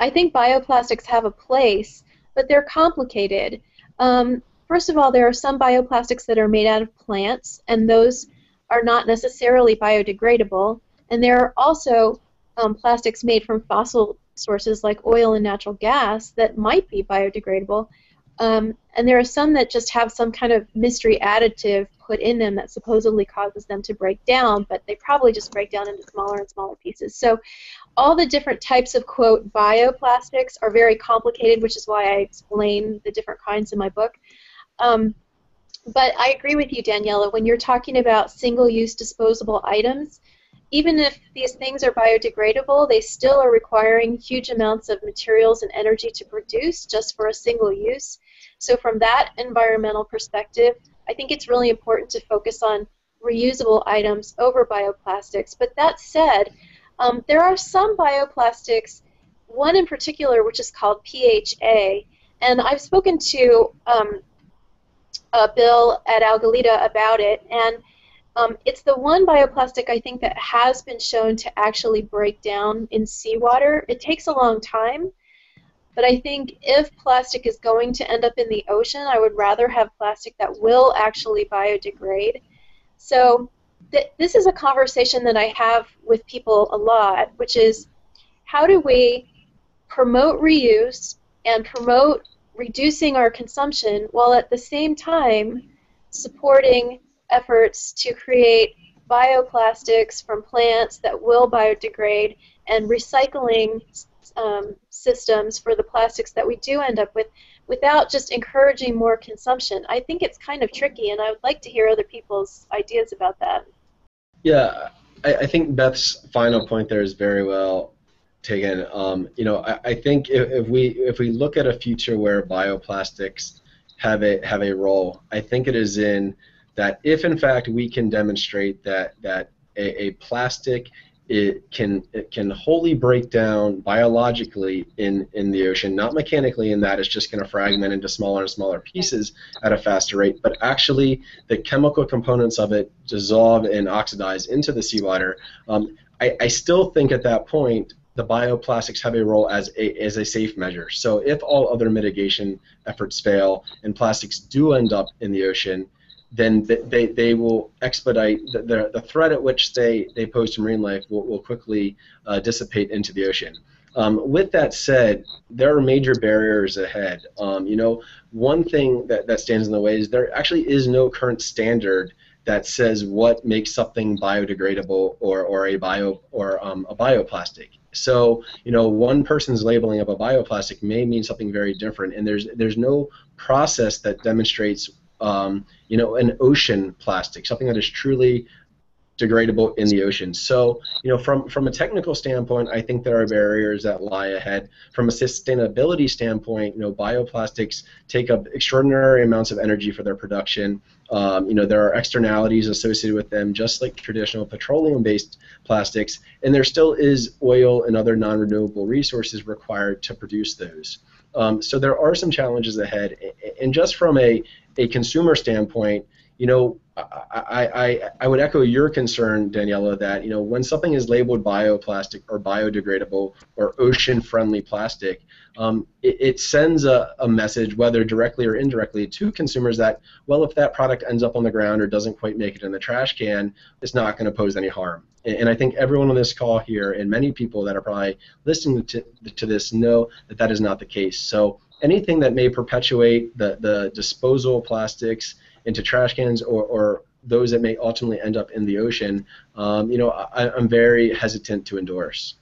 I think bioplastics have a place, but they're complicated. Um, first of all, there are some bioplastics that are made out of plants, and those are not necessarily biodegradable. And there are also um, plastics made from fossil sources like oil and natural gas that might be biodegradable. Um, and there are some that just have some kind of mystery additive put in them that supposedly causes them to break down, but they probably just break down into smaller and smaller pieces. So all the different types of, quote, bioplastics are very complicated, which is why I explain the different kinds in my book. Um, but I agree with you, Daniella, when you're talking about single-use disposable items, even if these things are biodegradable, they still are requiring huge amounts of materials and energy to produce just for a single use. So from that environmental perspective, I think it's really important to focus on reusable items over bioplastics. But that said, um, there are some bioplastics, one in particular which is called PHA, and I've spoken to um, uh, Bill at Algalita about it, and um, it's the one bioplastic I think that has been shown to actually break down in seawater. It takes a long time, but I think if plastic is going to end up in the ocean, I would rather have plastic that will actually biodegrade. So th this is a conversation that I have with people a lot, which is how do we promote reuse and promote reducing our consumption while at the same time supporting efforts to create bioplastics from plants that will biodegrade and recycling um, systems for the plastics that we do end up with without just encouraging more consumption. I think it's kind of tricky, and I would like to hear other people's ideas about that. Yeah, I, I think Beth's final point there is very well taken. Um, you know, I, I think if, if, we if we look at a future where bioplastics have a have a role, I think it is in that if in fact we can demonstrate that that a, a plastic it can it can wholly break down biologically in in the ocean, not mechanically in that it's just going to fragment into smaller and smaller pieces at a faster rate, but actually the chemical components of it dissolve and oxidize into the seawater. Um, I, I still think at that point the bioplastics have a role as a, as a safe measure. So if all other mitigation efforts fail and plastics do end up in the ocean, then they, they will expedite the, the, threat at which they, they pose to marine life will, will quickly uh, dissipate into the ocean. Um, with that said, there are major barriers ahead. Um, you know, one thing that, that stands in the way is there actually is no current standard that says what makes something biodegradable or, or a bio or um, a bioplastic. So, you know, one person's labeling of a bioplastic may mean something very different, and there's there's no process that demonstrates um, you know, an ocean plastic, something that is truly degradable in the ocean. So, you know, from from a technical standpoint, I think there are barriers that lie ahead. From a sustainability standpoint, you know, bioplastics take up extraordinary amounts of energy for their production. Um, you know, there are externalities associated with them, just like traditional petroleum-based plastics, and there still is oil and other non-renewable resources required to produce those. Um, so there are some challenges ahead, and just from a a consumer standpoint, you know, I, I, I would echo your concern, Daniella, that you know when something is labeled bioplastic or biodegradable or ocean-friendly plastic, um, it, it, sends a, a message, whether directly or indirectly, to consumers that well, if that product ends up on the ground or doesn't quite make it in the trash can, it's not going to pose any harm. And, and I think everyone on this call here and many people that are probably listening to, to this know that that is not the case. So anything that may perpetuate the, the disposal of plastics into trash cans or, or those that may ultimately end up in the ocean, um, you know, I, am very hesitant to endorse.